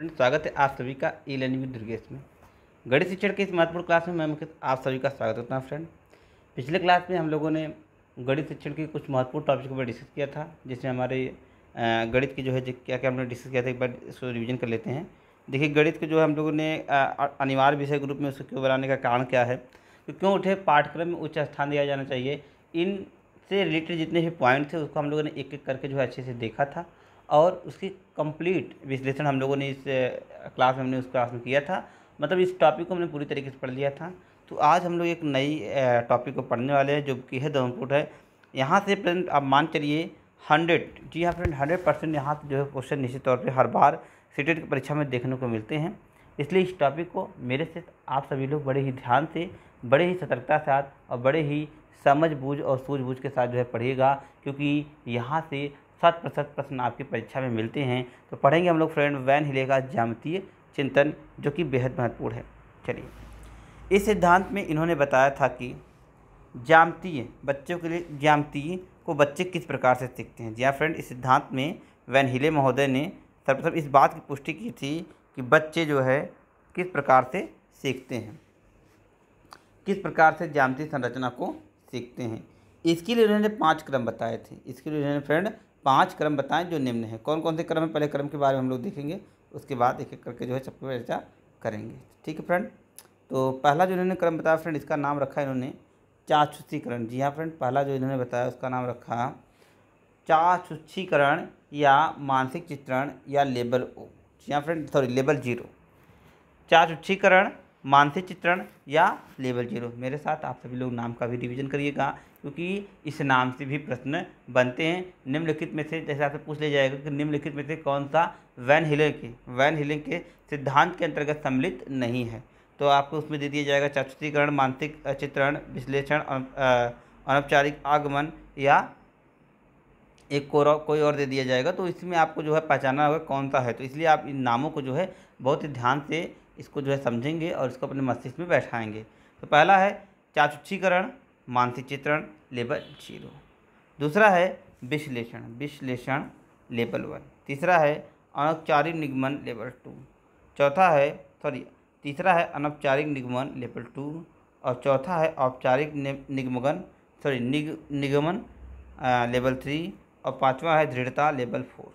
स्वागत है आप सभी का ई लर्निंग विद दुर्गेश में। गणित शिक्षण के इस महत्वपूर्ण क्लास में मैं मुख्य आप सभी का स्वागत करता हूँ फ्रेंड पिछले क्लास में हम लोगों ने गणित शिक्षण के कुछ महत्वपूर्ण टॉपिक पर डिस्कस किया था, जिसमें हमारे गणित की जो है क्या क्या हमने डिस्कस किया था, एक बार इसको रिविजन कर लेते हैं। देखिए, गणित के जो हम लोगों ने अनिवार्य विषय के रूप में उसको क्यों बनाने का कारण क्या है तो क्यों उठे, पाठ्यक्रम में उच्च स्थान दिया जाना चाहिए। इन से रिलेटेड जितने भी पॉइंट थे उसको हम लोगों ने एक एक करके जो है, अच्छे से देखा था। और उसकी कंप्लीट विश्लेषण हम लोगों ने इस क्लास में हमने उस क्लास में किया था। मतलब इस टॉपिक को हमने पूरी तरीके से पढ़ लिया था। तो आज हम लोग एक नई टॉपिक को पढ़ने वाले हैं, जो कि है दमपुट है। यहाँ से फ्रेंड आप मान चलिए हंड्रेड जी हाँ फ्रेंड हंड्रेड परसेंट यहाँ से जो है क्वेश्चन निश्चित तौर पर हर बार सीटेट की परीक्षा में देखने को मिलते हैं। इसलिए इस टॉपिक को मेरे से आप सभी लोग बड़े ही ध्यान से, बड़े ही सतर्कता साथ और बड़े ही समझ बूझ और सूझबूझ के साथ जो है पढ़िएगा, क्योंकि यहाँ से शत प्रतिशत प्रश्न आपकी परीक्षा में मिलते हैं। तो पढ़ेंगे हम लोग फ्रेंड वैन हिले का जामतीय चिंतन, जो कि बेहद महत्वपूर्ण है। चलिए। इस सिद्धांत में इन्होंने बताया था कि जामतीय बच्चों के लिए जामतीय को बच्चे किस प्रकार से सीखते हैं। जी हाँ फ्रेंड, इस सिद्धांत में वैन हिले महोदय ने सर्वप्रथम इस बात की पुष्टि की थी कि बच्चे जो है किस प्रकार से सीखते हैं। किस प्रकार से जामती संरचना को सीखते हैं। इसके लिए उन्होंने पाँच क्रम बताए थे। इसके लिए उन्होंने फ्रेंड पाँच क्रम बताएँ जो निम्न है। कौन कौन से क्रम है? पहले क्रम के बारे में हम लोग देखेंगे, उसके बाद एक एक करके जो है सब चर्चा करेंगे। ठीक है फ्रेंड? तो पहला जो इन्होंने क्रम बताया फ्रेंड, इसका नाम रखा इन्होंने चाछुषीकरण जी हाँ फ्रेंड, पहला जो इन्होंने बताया उसका नाम रखा चाछुषीकरण या मानसिक चित्रण या लेबल ओ। जी हाँ फ्रेंड सॉरी लेबल ज़ीरो। चाछुषीकरण मानसिक चित्रण या लेवल ज़ीरो। मेरे साथ आप सभी लोग नाम का भी रिवीजन करिएगा। क्योंकि इस नाम से भी प्रश्न बनते हैं। निम्नलिखित में से जैसे आपसे पूछ लिया जाएगा कि निम्नलिखित में से कौन सा वैन हिलिंग के, वैन हिलिंग के सिद्धांत के अंतर्गत सम्मिलित नहीं है। तो आपको उसमें दे दिया जाएगा चाचुतीकरण मानसिक चित्रण, विश्लेषण अनौपचारिक आगमन या एक को कोई और दे दिया जाएगा। तो इसमें आपको जो है पहचाना होगा कौन सा है। तो इसलिए आप इन नामों को जो है बहुत ही ध्यान से इसको जो है समझेंगे और इसको अपने मस्तिष्क में बैठाएँगे। तो पहला है चाचुच्छीकरण मानसिक चित्रण लेवल ज़ीरो। दूसरा है विश्लेषण विश्लेषण लेवल वन। तीसरा है अनौपचारिक निगमन लेवल टू। चौथा है, सॉरी, तीसरा है अनौपचारिक निगमन लेवल टू। और चौथा है औपचारिक निगमगन, सॉरी, निग, निगमन लेवल थ्री। और पांचवा है दृढ़ता लेवल फोर।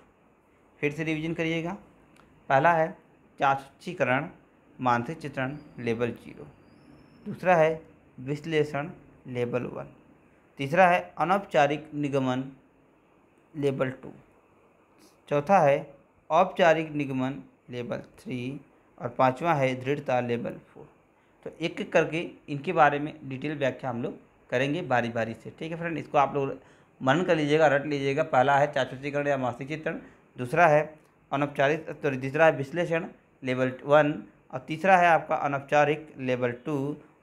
फिर से रिवीजन करिएगा। पहला है चाचुच्छीकरण मानसिक चित्रण लेवल ज़ीरो। दूसरा है विश्लेषण लेवल वन। तीसरा है अनौपचारिक निगमन लेवल टू। चौथा है औपचारिक निगमन लेवल थ्री और पांचवा है दृढ़ता लेवल फोर। तो एक एक करके इनके बारे में डिटेल व्याख्या हम लोग करेंगे बारी बारी से। ठीक है फ्रेंड, इसको आप लोग मनन कर लीजिएगा, रट लीजिएगा। पहला है चाचुचीकरण या मासिक चित्रण। दूसरा है अनौपचारिक तीसरा है विश्लेषण लेवल वन। और तीसरा है आपका अनौपचारिक लेवल टू।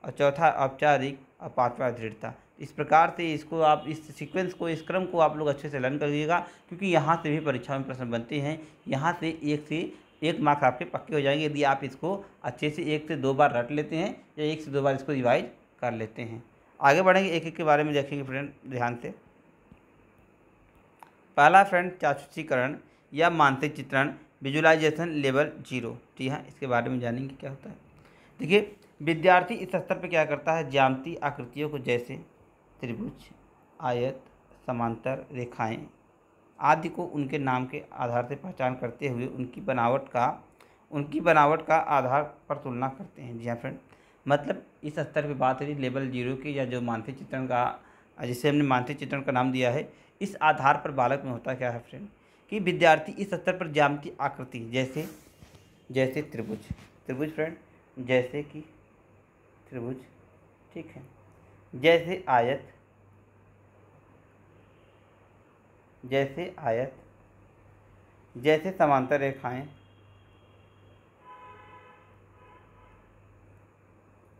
और चौथा, औपचारिक और पाँचवा दृढ़ता। इस प्रकार से इसको आप, इस सीक्वेंस को, इस क्रम को आप लोग अच्छे से लर्न करिएगा, क्योंकि यहाँ से भी परीक्षा में प्रश्न बनते हैं। यहाँ से एक से एक मार्क्स आपके पक्के हो जाएँगे, यदि आप इसको अच्छे से एक से दो बार रट लेते हैं या एक से दो बार इसको रिवाइज कर लेते हैं। आगे बढ़ेंगे एक एक के बारे में देखेंगे फ्रेंड ध्यान से। पहला फ्रेंड चाचुचीकरण या मानसिक चित्रण विजुलाइजेशन लेवल ज़ीरो जी हाँ इसके बारे में जानेंगे, क्या होता है। देखिए विद्यार्थी इस स्तर पर क्या करता है? ज्यामिति आकृतियों को जैसे त्रिभुज, आयत, समांतर रेखाएँ आदि को उनके नाम के आधार से पहचान करते हुए उनकी बनावट का, उनकी बनावट का आधार पर तुलना करते हैं। जी हाँ फ्रेंड मतलब इस स्तर पर बात रही लेवल ज़ीरो की या जो मानसिक चित्रण का, जिसे हमने मानसिक चित्रण का नाम दिया है, इस आधार पर बालक में होता क्या है फ्रेंड? कि विद्यार्थी इस स्तर पर ज्यामिति आकृति, जैसे जैसे त्रिभुज त्रिभुज फ्रेंड, जैसे कि त्रिभुज, ठीक है? जैसे आयत जैसे आयत, जैसे समांतर रेखाएँ,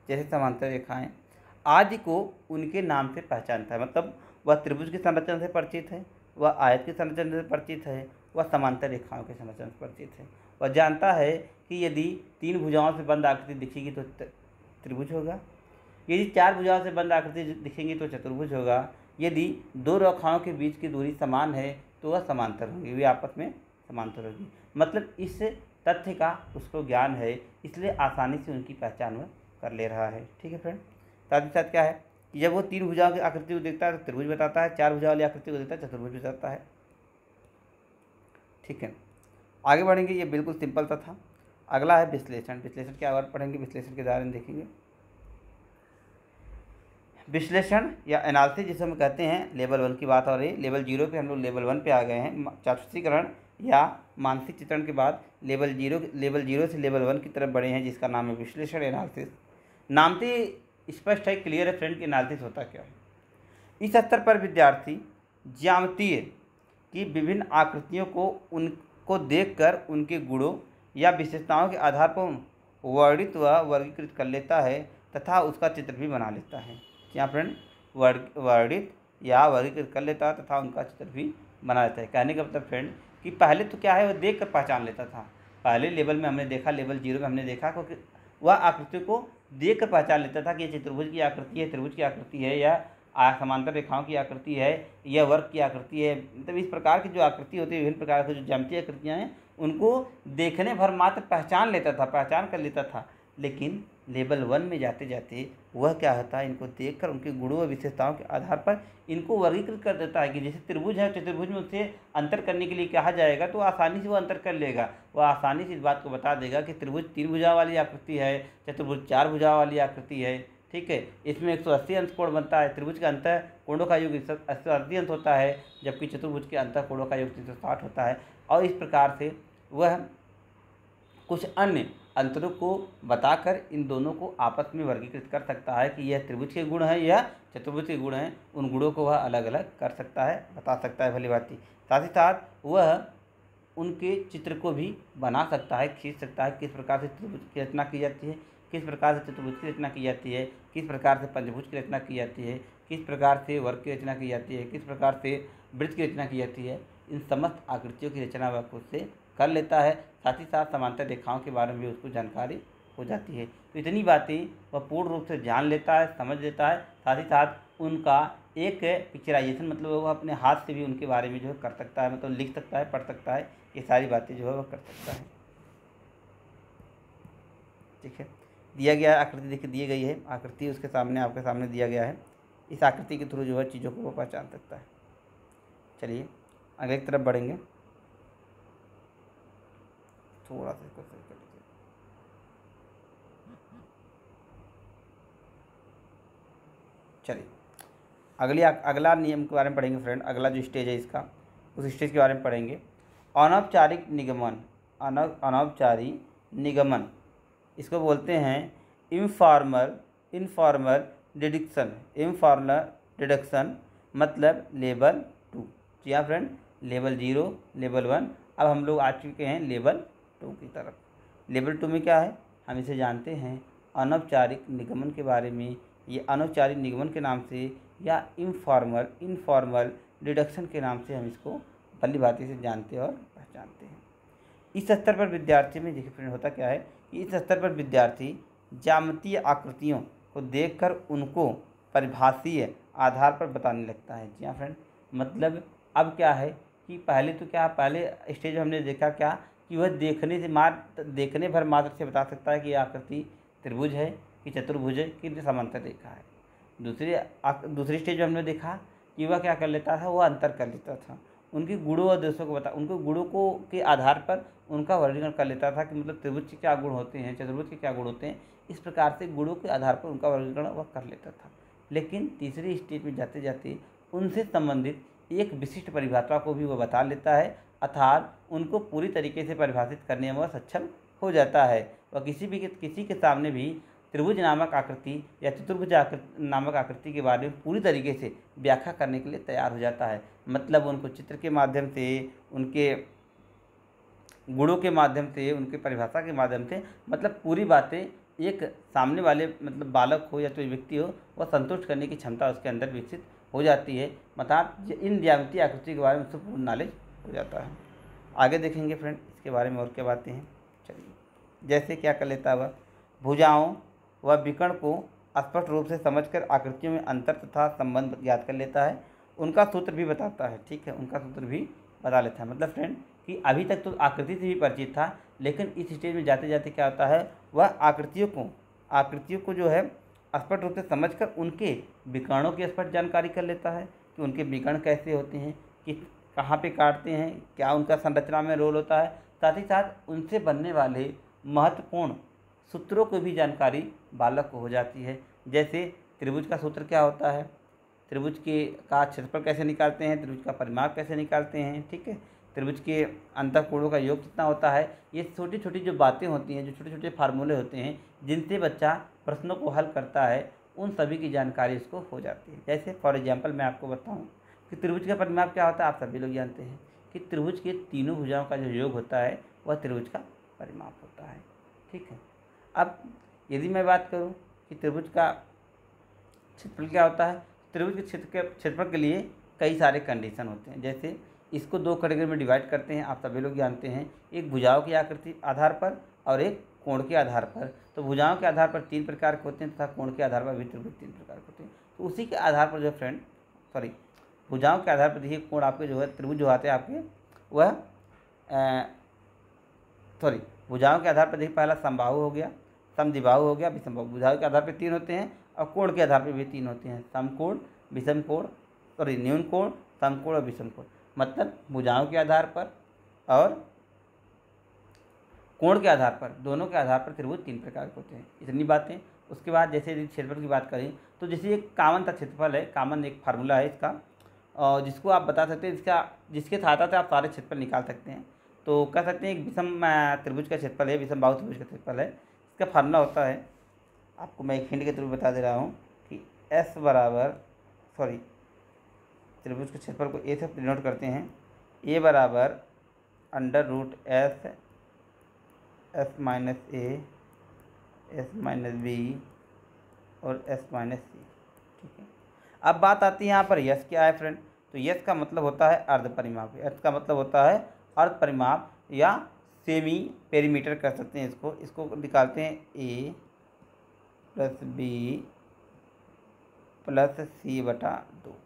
जैसे समांतर रेखाएँ, आदि को उनके नाम से पहचानता है। मतलब वह त्रिभुज की संरचना से परिचित है, वह आयत की संरचना से परिचित है, वह समांतर रेखाओं की संरचना से परिचित है। वह जानता है कि यदि तीन भुजाओं से बंद आकृति दिखेगी तो त्रिभुज होगा। यदि चार भुजाओं से बंद आकृति दिखेंगी तो चतुर्भुज होगा। यदि दो रेखाओं के बीच की दूरी समान है तो वह समांतर होंगी, वे आपस में समांतर होगी। मतलब इस तथ्य का उसको ज्ञान है, इसलिए आसानी से उनकी पहचान वह कर ले रहा है। ठीक है फ्रेंड? साथ ही साथ क्या है कि जब वो तीन भुजाओं की आकृति को देखता है तो त्रिभुज बताता है, चार भुजा वाली आकृति को देखता है, चतुर्भुज बताता है। ठीक है। आगे बढ़ेंगे, ये बिल्कुल सिंपल सा था अगला है विश्लेषण। विश्लेषण क्या और पढ़ेंगे, विश्लेषण के बारे में देखेंगे। विश्लेषण या एनालिसिस जिसे हम कहते हैं लेवल वन की बात हो रही है। लेवल ज़ीरो पे हम लोग लेवल वन पे आ गए हैं। चाक्षुषीकरण या मानसिक चित्रण के बाद लेवल ज़ीरो लेवल ज़ीरो से लेवल वन की तरफ़ बढ़े हैं, जिसका नाम है विश्लेषण एनालिसिस नाम से स्पष्ट है क्लियर है फ्रेंड की एनालिसिस होता क्या है। इस स्तर पर विद्यार्थी ज्यामितीय की विभिन्न आकृतियों को उनको देखकर उनके गुणों या विशेषताओं के आधार पर वर्णित व वर्गीकृत कर लेता है तथा उसका चित्र भी बना लेता है। क्या फ्रेंड वर्ग, वर्णित या वर्गीकृत कर लेता तथा उनका चित्र भी बना लेता है। कहने का मतलब फ्रेंड कि पहले तो क्या है, वो देख कर पहचान लेता था। पहले लेवल में हमने देखा लेवल ज़ीरो में हमने देखा क्योंकि वह आकृति को देख कर पहचान लेता था कि ये चतुर्भुज की आकृति है, त्रिभुज की आकृति है या समांतर रेखाओं की आकृति है या वर्ग की आकृति है। मतलब इस प्रकार की जो आकृति होती है, विभिन्न प्रकार की जो जमती आकृतियाँ हैं उनको देखने भर मात्र पहचान लेता था, पहचान कर लेता था। लेकिन लेवल वन में जाते जाते वह क्या होता है इनको देखकर उनके गुणों व विशेषताओं के आधार पर इनको वर्गीकृत कर देता है कि जैसे त्रिभुज है, चतुर्भुज में उससे अंतर करने के लिए कहा जाएगा तो आसानी से वो अंतर कर लेगा। वह आसानी से इस बात को बता देगा कि त्रिभुज तीन भुजा वाली आकृति है, चतुर्भुज चार भुजा वाली आकृति है, ठीक है? इसमें एक सौ अस्सी अंश कोण बनता है, त्रिभुज का अंतर कोणों का योग एक सौ अस्सी अंश होता है, जबकि चतुर्भुज के अंतर कोणों का योग तीन सौ साठ होता है। और इस प्रकार से वह कुछ अन्य अंतरों को बताकर इन दोनों को आपस में वर्गीकृत कर सकता है कि यह त्रिभुज के गुण हैं या चतुर्भुज के गुण हैं। उन गुणों को वह अलग अलग कर सकता है, बता सकता है भली बात साथ ही साथ वह उनके चित्र को भी बना सकता है, खींच सकता है, किस प्रकार से त्रिभुज की रचना की जाती है, किस प्रकार से चतुर्भुज की रचना की जाती है, किस प्रकार से पंचभुज की रचना की जाती है, किस प्रकार से वर्ग की रचना की जाती है, किस प्रकार से वृत्त की रचना की जाती है। इन समस्त आकृतियों की रचना वह खुद से कर लेता है। साथ ही साथ समांतर रेखाओं के बारे में भी उसको जानकारी हो जाती है। तो इतनी बातें वह पूर्ण रूप से जान लेता है, समझ लेता है। साथ ही साथ उनका एक पिक्चराइजेशन मतलब वह अपने हाथ से भी उनके बारे में जो है कर सकता है मतलब लिख सकता है, पढ़ सकता है। ये सारी बातें जो है वह कर सकता है। ठीक है। दिया गया आकृति देखिए, दी गई है। आकृति उसके सामने, आपके सामने दिया गया है। इस आकृति के थ्रू जो है चीज़ों को वो पहचान सकता है। चलिए, अगले तरफ़ बढ़ेंगे। थोड़ा सा इसको सही कर लीजिए। चलिए, अगली अगला नियम के बारे में पढ़ेंगे फ्रेंड, अगला जो स्टेज है इसका, उस स्टेज के बारे में पढ़ेंगे। अनौपचारिक निगमन अनौपचारिक निगमन, इसको बोलते हैं informal informal deduction informal deduction मतलब लेवल टू जी हाँ friend level zero level one अब हम लोग आ चुके हैं लेवल टू की तरफ़। लेवल टू में क्या है? हम इसे जानते हैं अनौपचारिक निगमन के बारे में। ये अनौपचारिक निगमन के नाम से या इनफॉर्मल इनफॉर्मल डिडक्शन के नाम से हम इसको भली भांति से जानते और पहचानते हैं। इस स्तर पर विद्यार्थी में देखिए फ्रेंड होता क्या है कि इस स्तर पर विद्यार्थी जामतीय आकृतियों को देखकर उनको परिभाषीय आधार पर बताने लगता है। जी हाँ फ्रेंड मतलब अब क्या है कि पहले तो क्या, पहले स्टेज हमने देखा क्या कि वह देखने से मात्र देखने भर मात्र से बता सकता है कि आकृति त्रिभुज है, कि चतुर्भुज है, कि समांतर रेखा है। दूसरी दूसरी स्टेज में हमने देखा कि वह क्या कर लेता था, वह अंतर कर लेता था। उनके गुणों और दोषों को बता, उनके गुणों को, के आधार पर उनका वर्गीकरण कर लेता था कि मतलब त्रिभुज के क्या गुण होते हैं, चतुर्भुज के क्या गुण होते हैं, इस प्रकार से गुणों के आधार पर उनका वर्गीकरण वह कर लेता था। लेकिन तीसरी स्टेज में जाते जाते उनसे संबंधित एक विशिष्ट परिभाषा को भी वह बता लेता है अर्थात उनको पूरी तरीके से परिभाषित करने में वह सक्षम हो जाता है वह किसी भी किसी के सामने भी त्रिभुज नामक आकृति या चतुर्भुज आकृति नामक आकृति के बारे में पूरी तरीके से व्याख्या करने के लिए तैयार हो जाता है। मतलब उनको चित्र के माध्यम से, उनके गुणों के माध्यम से, उनके परिभाषा के माध्यम से मतलब पूरी बातें एक सामने वाले मतलब बालक हो या कोई व्यक्ति हो, वह संतुष्ट करने की क्षमता उसके अंदर विकसित हो जाती है। मतलब इन ज्यामितीय आकृति के बारे में उसको पूर्ण नॉलेज हो जाता है। आगे देखेंगे फ्रेंड इसके बारे में और क्या बातें हैं। चलिए, जैसे क्या कर लेता है वह? भुजाओं व विकर्ण को स्पष्ट रूप से समझकर आकृतियों में अंतर तथा संबंध ज्ञात कर लेता है। उनका सूत्र भी बताता है, ठीक है? उनका सूत्र भी बता लेता है। मतलब फ्रेंड, कि अभी तक तो आकृति से भी परिचित था, लेकिन इस स्टेज में जाते जाते क्या होता है, वह आकृतियों को आकृतियों को जो है, स्पष्ट रूप से समझकर उनके विकर्णों की स्पष्ट जानकारी कर लेता है, कि उनके विकर्ण कैसे होते हैं कि कहाँ पे काटते हैं, क्या उनका संरचना में रोल होता है, साथ ही साथ उनसे बनने वाले महत्वपूर्ण सूत्रों की भी जानकारी बालक को हो जाती है। जैसे त्रिभुज का सूत्र क्या होता है? त्रिभुज के का क्षेत्रफल कैसे निकालते हैं? त्रिभुज का परिमाप कैसे निकालते हैं? ठीक है। त्रिभुज के अंतःकोणों का योग कितना होता है? ये छोटी छोटी जो बातें होती हैं, जो छोटे छोटे फार्मूले होते हैं, जिनसे बच्चा प्रश्नों को हल करता है, उन सभी की जानकारी उसको हो जाती है। जैसे फॉर एग्ज़ाम्पल मैं आपको बताऊँ कि त्रिभुज का परिमाप क्या होता है? आप सभी लोग जानते हैं कि त्रिभुज के तीनों भुजाओं का जो योग होता है, वह त्रिभुज का परिमाप होता है। ठीक है? अब यदि मैं बात करूँ कि त्रिभुज का क्षेत्रफल क्या होता है? त्रिभुज के क्षेत्र के क्षेत्रफल के लिए कई सारे कंडीशन होते हैं। जैसे इसको दो कैटेगरी में डिवाइड करते हैं, आप सभी लोग जानते हैं। एक भुजाओं की आकृति आधार पर और एक कोण के आधार पर। तो भुजाओं के आधार पर तीन प्रकार के होते हैं तथा कोण के आधार पर भी त्रिभुज तीन प्रकार के होते हैं। तो उसी के आधार पर जो फ्रेंड सॉरी भुजाओं के आधार पर देखिए कोण आपके जो है, त्रिभुज जो आते हैं आपके, वह सॉरी भुजाओं के आधार पर देखिए पहला समबाहु हो गया, समद्विबाहु हो गया विषम भुजाओं के आधार पर तीन होते हैं और कोण के आधार पर भी तीन होते हैं, समकोण विषम कोण सॉरी न्यून कोण समकोण और विषम कोण मतलब भुजाओं के आधार पर और कोण के आधार पर, दोनों के आधार पर त्रिभुज तीन प्रकार के होते हैं। इतनी बातें। उसके बाद जैसे यदि क्षेत्रफल की बात करें तो जैसे एक कामन का क्षेत्रफल है, कामन एक फार्मूला है इसका। और जिसको आप बता सकते हैं इसका जिसके सहायता से आप सारे क्षेत्रफल निकाल सकते हैं। तो कह सकते हैं एक विषम त्रिभुज का क्षेत्रफल है, विषम बाहु त्रिभुज का क्षेत्रफल है। इसका फार्मूला होता है, आपको मैं एक हिंड के थ्रू बता दे रहा हूँ कि एस बराबर सॉरी त्रिभुज के क्षेत्रफल को ए से डिनोट करते हैं। ए बराबर under root S S minus A S minus B और एस माइनस सी ठीक है। अब बात आती है यहाँ पर यस क्या है फ्रेंड तो यस का मतलब होता है अर्ध परिमाप। यस का मतलब होता है अर्ध परिमाप या सेमी पेरीमीटर कर सकते हैं इसको। इसको निकालते हैं A plus B plus C बटा दो।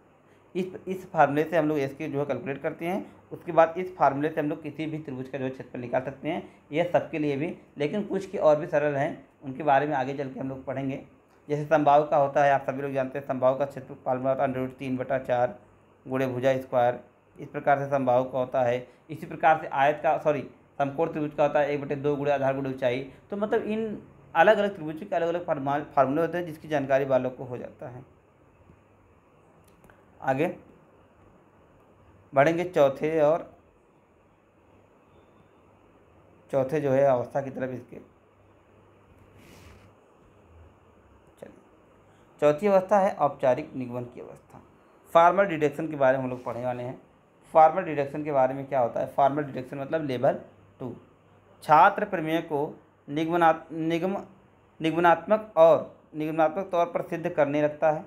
इस इस फार्मूले से हम लोग एस इसके जो है कैलकुलेट करते हैं। उसके बाद इस फार्मूले से हम लोग किसी भी त्रिभुज का जो है क्षेत्रफल निकाल सकते हैं। यह सबके लिए भी, लेकिन कुछ के और भी सरल हैं। उनके बारे में आगे चल के हम लोग पढ़ेंगे। जैसे संभाव का होता है, आप सभी लोग जानते हैं, संभाव का क्षेत्र फार्मूला होता है अंडर तीन बटा चार गुड़े भुजा स्क्वायर, इस प्रकार से संभाव का होता है। इसी प्रकार से आयत का सॉरी समकोण त्रिभुज का होता है, एक बटे दो गुड़े, आधार गुड़े ऊंचाई। तो मतलब इन अलग अलग त्रिभुज के अलग अलग फार्मूले होते हैं जिसकी जानकारी बालों को हो जाता है। आगे। बढ़ेंगे चौथे और चौथे जो है अवस्था की तरफ़ इसके। चलिए। चौथी अवस्था है औपचारिक निगमन की अवस्था। फार्मल डिडक्शन के बारे में हम लोग पढ़ने वाले हैं। फार्मल डिडक्शन के बारे में क्या होता है? फार्मल डिडक्शन मतलब लेवल टू। छात्र प्रमेय को निगमना, निगम, निगमनात्मक और निगमनात्मक तौर पर सिद्ध करने लगता है।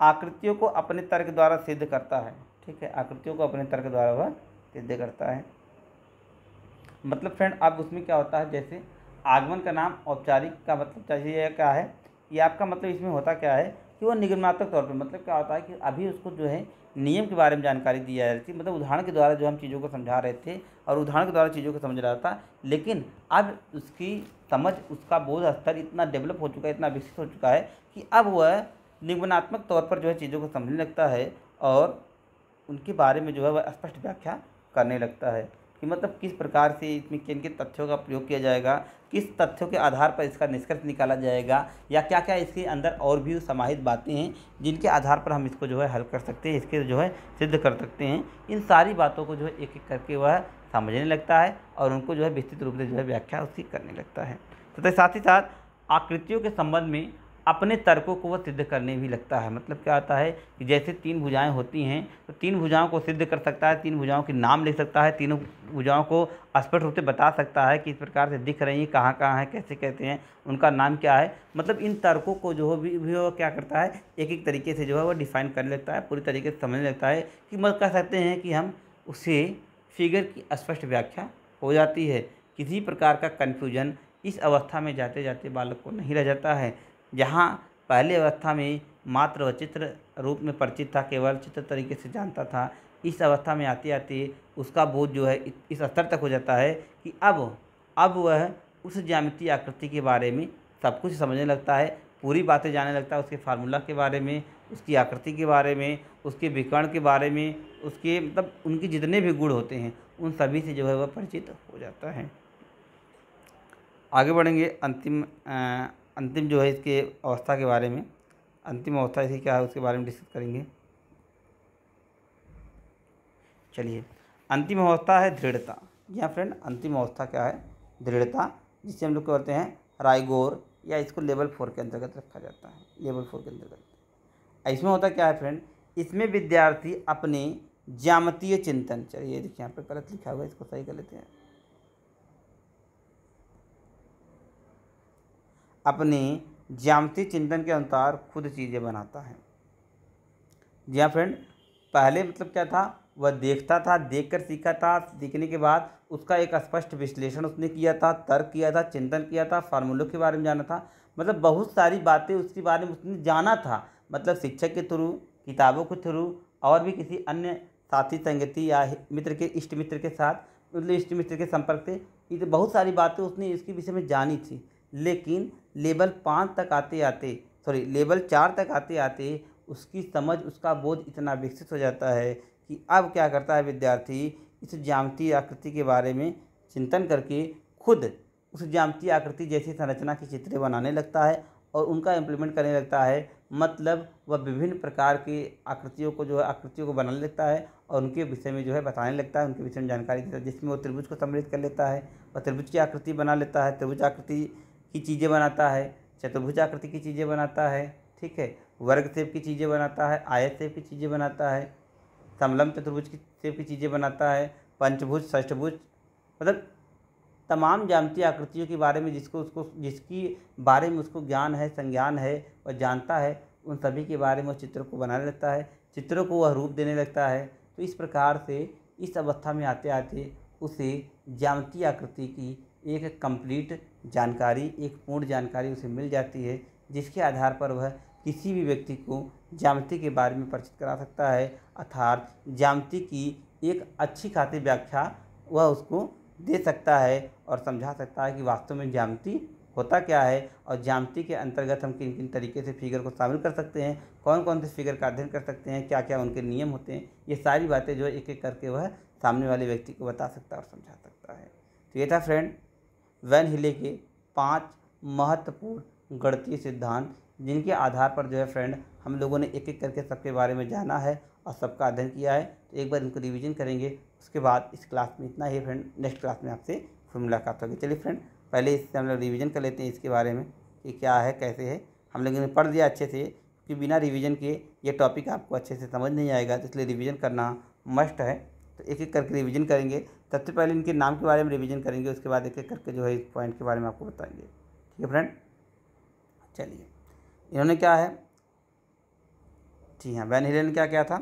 आकृतियों को अपने तर्क द्वारा सिद्ध करता है। ठीक है? आकृतियों को अपने तर्क द्वारा वह सिद्ध करता है। मतलब फ्रेंड, अब उसमें क्या होता है? जैसे आगमन का नाम औपचारिक का मतलब चाहिए क्या है? ये आपका मतलब इसमें होता क्या है? कि वो निगमात्मक तौर पर मतलब क्या होता है कि अभी उसको जो है नियम के बारे में जानकारी दी जा रही थी मतलब उदाहरण के द्वारा जो हम चीज़ों को समझा रहे थे और उदाहरण के द्वारा चीज़ों को समझ रहा था, लेकिन अब उसकी समझ, उसका बोध स्तर इतना डेवलप हो चुका है, इतना विकसित हो चुका है कि अब वह निगमनात्मक तौर पर जो है चीज़ों को समझने लगता है और उनके बारे में जो है वह स्पष्ट व्याख्या करने लगता है। कि मतलब किस प्रकार से इसमें किन किन तथ्यों का प्रयोग किया जाएगा, किस तथ्यों के आधार पर इसका निष्कर्ष निकाला जाएगा, या क्या क्या इसके अंदर और भी समाहित बातें हैं जिनके आधार पर हम इसको जो है हल कर सकते हैं, इसके जो है सिद्ध कर सकते हैं। इन सारी बातों को जो है एक एक करके वह समझने लगता है और उनको जो है विस्तृत रूप से जो है व्याख्या उसकी करने लगता है। तथा साथ ही साथ आकृतियों के संबंध में अपने तर्कों को वह सिद्ध करने भी लगता है। मतलब क्या आता है कि जैसे तीन भुजाएँ होती हैं तो तीन भुजाओं को सिद्ध कर सकता है तीन भुजाओं के नाम लिख सकता है तीनों भुजाओं को स्पष्ट रूप से बता सकता है कि इस प्रकार से दिख रही हैं कहाँ कहाँ हैं कैसे कहते हैं उनका नाम क्या है। मतलब इन तर्कों को जो भी, भी वो क्या करता है एक एक तरीके से जो है वो डिफाइन कर लेता है पूरी तरीके से समझने लगता है कि मतलब कह सकते हैं कि हम उसे फिगर की स्पष्ट व्याख्या हो जाती है। किसी प्रकार का कन्फ्यूज़न इस अवस्था में जाते जाते बालक को नहीं रह जाता है। जहाँ पहले अवस्था में मात्र व चित्र रूप में परिचित था, केवल चित्र तरीके से जानता था। इस अवस्था में आते आते उसका बोझ जो है इस स्तर तक हो जाता है कि अब अब वह उस ज्यामितीय आकृति के बारे में सब कुछ समझने लगता है, पूरी बातें जानने लगता है उसके फार्मूला के बारे में, उसकी आकृति के बारे में, उसके विकर्ण के बारे में, उसके मतलब उनके जितने भी गुण होते हैं, उन सभी से जो है वह परिचित हो जाता है। आगे बढ़ेंगे, अंतिम अंतिम जो है इसके अवस्था के बारे में, अंतिम अवस्था इसकी क्या है उसके बारे में डिस्कस करेंगे। चलिए, अंतिम अवस्था है दृढ़ता। यहाँ फ्रेंड, अंतिम अवस्था क्या है? दृढ़ता, जिसे हम लोग कहते हैं? रायगोर या इसको लेवल फोर के अंतर्गत रखा जाता है। लेवल फोर के अंतर्गत। इसमें होता क्या है फ्रेंड? इसमें विद्यार्थी अपने ज्यामतीय चिंतन, चलिए देखिए यहाँ पर गलत लिखा हुआ है, इसको सही कर लेते हैं। अपने ज्यामती चिंतन के अनुसार खुद चीज़ें बनाता है। जी हाँ फ्रेंड पहले मतलब क्या था? वह देखता था, देखकर सीखा था। सीखने के बाद उसका एक स्पष्ट विश्लेषण उसने किया था, तर्क किया था, चिंतन किया था फार्मूलों के बारे में जाना था। मतलब बहुत सारी बातें उसके बारे में उसने जाना था। मतलब शिक्षक के थ्रू, किताबों के थ्रू और भी किसी अन्य साथी संगति या मित्र के, इष्ट मित्र के साथ मतलब इष्ट मित्र के संपर्क से तो बहुत सारी बातें उसने इसके विषय में जानी थी। लेकिन लेवल पाँच तक आते आते सॉरी लेवल चार तक आते आते उसकी समझ, उसका बोध इतना विकसित हो जाता है कि अब क्या करता है विद्यार्थी? इस ज्यामितीय आकृति के बारे में चिंतन करके खुद उस ज्यामितीय आकृति जैसी संरचना की चित्र बनाने लगता है और उनका इम्प्लीमेंट करने लगता है। मतलब वह विभिन्न प्रकार की आकृतियों को जो है, आकृतियों को बनाने लगता है और उनके विषय में जो है बताने लगता है, उनके विषय में जानकारी देता है। जिसमें वो त्रिभुज को सम्मिलित कर लेता है, वह त्रिभुज की आकृति बना लेता है, त्रिभुज आकृति की चीज़ें बनाता है, चतुर्भुज आकृति की चीज़ें बनाता है, ठीक है? वर्ग सेप की चीज़ें बनाता है, आयत सेप की चीज़ें बनाता है, समलम चतुर्भुज की सेप की चीज़ें बनाता है, पंचभुज, षष्ठभुज मतलब तमाम जामती आकृतियों के बारे में जिसको उसको, जिसकी बारे में उसको ज्ञान है, संज्ञान है और जानता है, उन सभी के बारे में चित्र को बनाने लगता है, चित्रों को वह रूप देने लगता है तो इस प्रकार से इस अवस्था में आते आते उसे ज्यामितीय आकृति की एक कंप्लीट जानकारी, एक पूर्ण जानकारी उसे मिल जाती है, जिसके आधार पर वह किसी भी व्यक्ति को ज्यामिति के बारे में परिचित करा सकता है। अर्थात ज्यामिति की एक अच्छी खासी व्याख्या वह उसको दे सकता है और समझा सकता है कि वास्तव में जामती होता क्या है और जामती के अंतर्गत हम किन किन तरीके से फिगर को शामिल कर सकते हैं कौन कौन से फिगर का अध्ययन कर सकते हैं क्या क्या उनके नियम होते हैं, ये सारी बातें जो एक एक करके वह सामने वाले व्यक्ति को बता सकता है और समझा सकता है। तो ये था फ्रेंड वैन हिले के पाँच महत्वपूर्ण गणितीय सिद्धांत, जिनके आधार पर जो है फ्रेंड, हम लोगों ने एक एक करके सबके बारे में जाना है और सबका अध्ययन किया है। तो एक बार इनको रिवीजन करेंगे, उसके बाद इस क्लास में इतना ही फ्रेंड। नेक्स्ट क्लास में आपसे फिर मुलाकात होगी। चलिए फ्रेंड, पहले इससे हम लोग रिविज़न कर लेते हैं इसके बारे में कि क्या है, कैसे है। हम लोगों ने पढ़ दिया अच्छे से कि बिना रिवीजन के ये टॉपिक आपको अच्छे से समझ नहीं आएगा तो इसलिए रिवीजन करना मस्ट है। तो एक एक करके रिवीजन करेंगे। सबसे पहले इनके नाम के बारे में रिवीजन करेंगे, उसके बाद एक एक करके जो है इस पॉइंट के बारे में आपको बताएँगे। ठीक है फ्रेंड चलिए। इन्होंने क्या है? जी हाँ वैन हिले ने क्या किया था?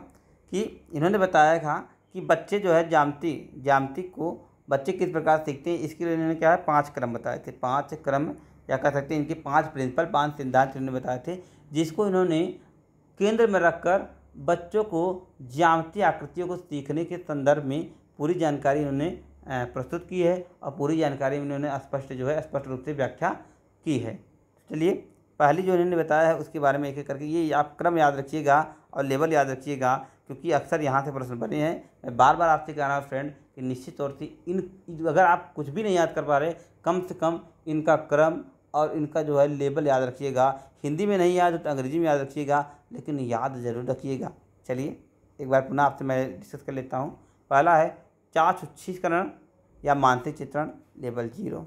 कि इन्होंने बताया था कि बच्चे जो है जामती जामती को बच्चे किस प्रकार सीखते हैं, इसके लिए इन्होंने क्या है? पाँच क्रम बताए थे। पाँच क्रम, या कह सकते हैं इनके पाँच प्रिंसिपल पाँच सिद्धांत इन्होंने बताए थे, जिसको इन्होंने केंद्र में रखकर बच्चों को ज्यामितीय आकृतियों को सीखने के संदर्भ में पूरी जानकारी उन्होंने प्रस्तुत की है और पूरी जानकारी उन्होंने स्पष्ट जो है, स्पष्ट रूप से व्याख्या की है। चलिए, पहली जो इन्होंने बताया है उसके बारे में एक एक करके ये आप क्रम याद रखिएगा और लेवल याद रखिएगा, क्योंकि अक्सर यहाँ से प्रश्न बने हैं। मैं बार बार आपसे कह रहा हूँ फ्रेंड कि निश्चित तौर से इन, अगर आप कुछ भी नहीं याद कर पा रहे, कम से कम इनका क्रम और इनका जो है लेबल याद रखिएगा। हिंदी में नहीं याद तो अंग्रेज़ी में याद रखिएगा, लेकिन याद ज़रूर रखिएगा। चलिए, एक बार पुनः आपसे मैं डिस्कस कर लेता हूँ। पहला है चार उच्छीकरण या मानसिक चित्रण लेवल ज़ीरो।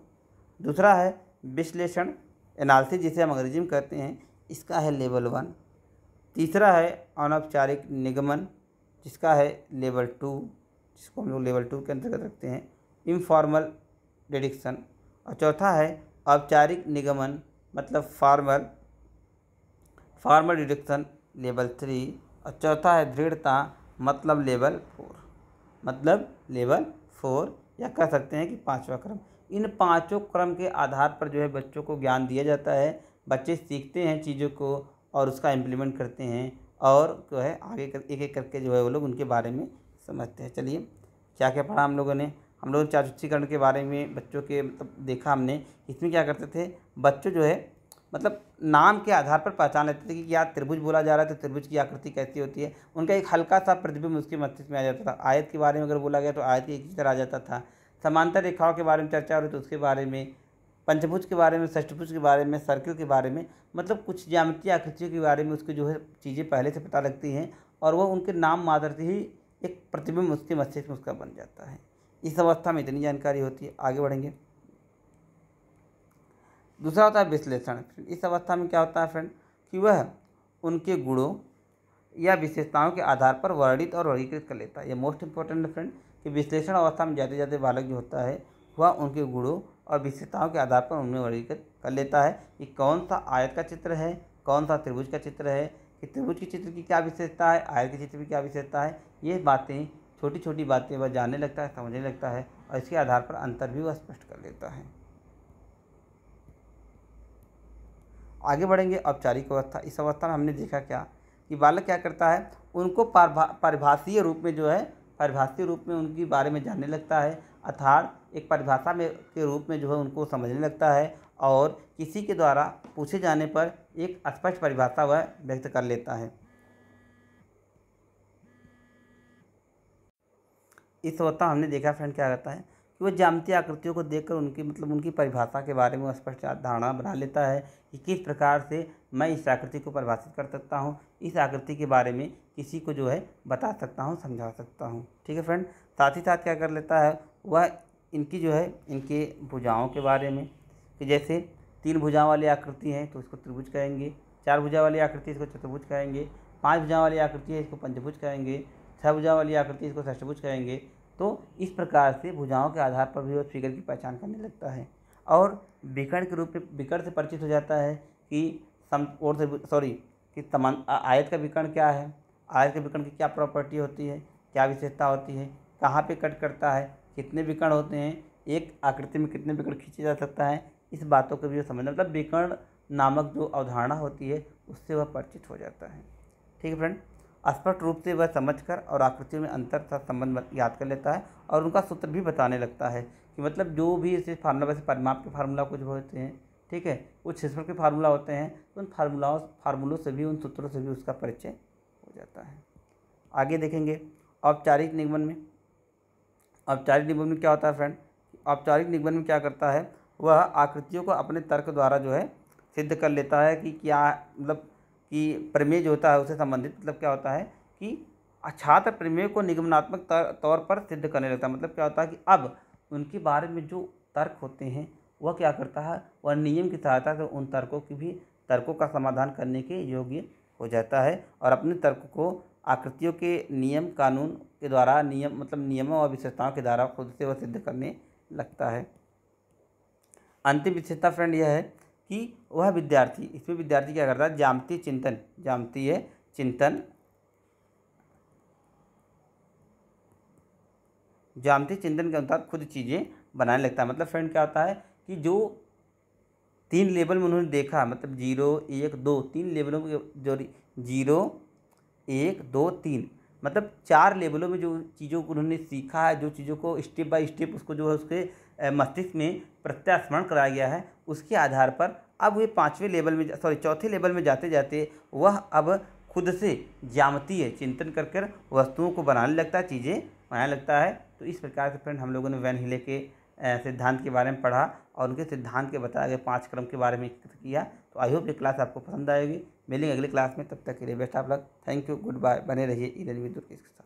दूसरा है विश्लेषण एनालिसिस जिसे हम अंग्रेज़ी में कहते हैं, इसका है लेवल वन। तीसरा है अनौपचारिक निगमन, जिसका है लेवल टू, जिसको हम लोग लेवल टू के अंतर्गत रखते हैं इनफॉर्मल डिडिक्शन और चौथा है औपचारिक निगमन मतलब formal formal deduction level three और चौथा है दृढ़ता मतलब लेवल फोर मतलब लेवल फोर, या कह सकते हैं कि पांचवा क्रम। इन पाँचों क्रम के आधार पर जो है बच्चों को ज्ञान दिया जाता है। बच्चे सीखते हैं चीज़ों को और उसका इम्प्लीमेंट करते हैं और जो है आगे कर, एक एक करके जो है वो लोग उनके बारे में समझते हैं। चलिए, क्या क्या पढ़ा हम लोगों ने? हम लोग चाचुच्चीकरण के बारे में बच्चों के मतलब देखा हमने। इसमें क्या करते थे? बच्चों जो है मतलब नाम के आधार पर पहचान लेते थे कि क्या त्रिभुज बोला जा रहा है तो त्रिभुज की आकृति कैसी होती है। उनका एक हल्का सा प्रतिबिंब उसके मस्तिष्क में आ जाता था। आयत के बारे में अगर बोला गया तो आयत की एक तरह आ जाता था। समांतर रेखाओं के बारे में चर्चा हो रही तो उसके बारे में, पंचभुज के बारे में, षष्ठभुज के बारे में, सर्किल के बारे में मतलब कुछ ज्यामितीय आकृतियों के बारे में उसके जो है चीज़ें पहले से पता लगती हैं और वह उनके नाम मात्र से ही एक प्रतिबिंब उसके मस्तिष्क में उसका बन जाता है। इस अवस्था में इतनी जानकारी होती है। आगे बढ़ेंगे। दूसरा होता है विश्लेषण। इस अवस्था में क्या होता है फ्रेंड कि वह उनके गुणों या विशेषताओं के आधार पर वर्णित और वर्गीकृत कर लेता है। ये मोस्ट इंपॉर्टेंट है फ्रेंड कि विश्लेषण अवस्था में जाते जाते बालक जो होता है, वह उनके गुणों और विशेषताओं के आधार पर उनमें वर्गीकृत कर लेता है। कि कौन सा आयत का चित्र है? कौन सा त्रिभुज का चित्र है? कि त्रिभुज के चित्र की क्या विशेषता है? आयत के चित्र की क्या विशेषता है? ये बातें छोटी छोटी बातें वह जानने लगता है, समझने लगता है और इसके आधार पर अंतर भी वह स्पष्ट कर लेता है। आगे बढ़ेंगे औपचारिक अवस्था। इस अवस्था में हमने देखा क्या कि बालक क्या करता है? उनको परिभाषीय रूप में जो है, परिभाषीय रूप में उनके बारे में जानने लगता है अर्थात एक परिभाषा में के रूप में जो है उनको समझने लगता है और किसी के द्वारा पूछे जाने पर एक स्पष्ट परिभाषा वह व्यक्त कर लेता है। इस अवस्था हमने देखा फ्रेंड क्या करता है? कि वह जामती आकृतियों को देखकर उनकी मतलब उनकी परिभाषा के बारे में स्पष्ट धारणा बना लेता है कि किस प्रकार से मैं इस आकृति को परिभाषित कर सकता हूँ, इस आकृति के बारे में किसी को जो है बता सकता हूँ, समझा सकता हूँ। ठीक है फ्रेंड? साथ ही साथ क्या कर लेता है, वह इनकी जो है, इनके भुजाओं के बारे में, कि जैसे तीन भुजाओं वाली आकृति है तो इसको त्रिभुज कहेंगे, चार भुजा वाली आकृति इसको चतुर्भुज कहेंगे, पाँच भुजा वाली आकृति है, इसको पंचभुज कहेंगे, छह भुजा वाली आकृति इसको षष्ठभुज कहेंगे तो इस प्रकार से भुजाओं के आधार पर भी वो फिगर की पहचान करने लगता है। और विकर्ण के रूप में विकर्ण से परिचित हो जाता है कि सम, और से सॉरी कि समान आयत का विकर्ण क्या है? आयत के विकर्ण की क्या प्रॉपर्टी होती है? क्या विशेषता होती है? कहाँ पे कट करता है? कितने विकर्ण होते हैं? एक आकृति में कितने विकर्ण खींचे जा सकता है? इस बातों को भी समझना मतलब विकर्ण नामक जो अवधारणा होती है, उससे वह परिचित हो जाता है। ठीक है फ्रेंड? स्पष्ट रूप से वह समझकर और आकृतियों में अंतर तथा संबंध याद कर लेता है और उनका सूत्र भी बताने लगता है कि मतलब जो भी इसे फार्मूला वैसे परिमाप के फार्मूला कुछ होते हैं, ठीक है? कुछ क्षेत्रफल के फार्मूला होते हैं तो उन फार्मूलाओं फार्मूलों से भी, उन सूत्रों से भी उसका परिचय हो जाता है। आगे देखेंगे औपचारिक निगमन में। औपचारिक निगमन में क्या होता है फ्रेंड औपचारिक निगमन में क्या करता है? वह आकृतियों को अपने तर्क द्वारा जो है सिद्ध कर लेता है कि क्या मतलब कि प्रमेय जो होता है उससे संबंधित मतलब क्या होता है कि छात्र प्रमेय को निगमनात्मक तौर पर सिद्ध करने लगता है। मतलब क्या होता है कि अब उनके बारे में जो तर्क होते हैं, वह क्या करता है? वह नियम की सहायता से उन तर्कों की भी, तर्कों का समाधान करने के योग्य हो जाता है और अपने तर्क को आकृतियों के नियम, कानून के द्वारा, नियम मतलब नियमों और विशेषताओं के द्वारा खुद से वह सिद्ध करने लगता है। अंतिम विशेषता फ्रेंड यह है कि वह विद्यार्थी इसमें विद्यार्थी क्या करता है? जामती चिंतन जामतीय चिंतन। जामती चिंतन के अनुसार खुद चीज़ें बनाने लगता है। मतलब फ्रेंड क्या होता है कि जो तीन लेवल में उन्होंने देखा मतलब ज़ीरो, एक, दो, तीन लेवलों में जो ज़ीरो, एक, दो, तीन। मतलब चार लेवलों में जो चीज़ों को उन्होंने सीखा है, जो चीज़ों को स्टेप बाय स्टेप उसको जो है उसके मस्तिष्क में प्रत्यास्मरण कराया गया है। उसके आधार पर अब वे पाँचवें लेवल में सॉरी चौथे लेवल में जाते जाते वह अब खुद से ज्यामतीय चिंतन कर कर वस्तुओं को बनाने लगता है, चीज़ें बनाने लगता है। तो इस प्रकार से फ्रेंड हम लोगों ने वैन हिले के सिद्धांत के बारे में पढ़ा और उनके सिद्धांत के बताए गए पाँच क्रम के बारे में किया। तो आई होप ये क्लास आपको पसंद आएगी। मिलेंगे अगली क्लास में, तब तक के लिए बेस्ट आप लग थैंक यू। Good bye. बने रहिए ईरन विद्युत के साथ।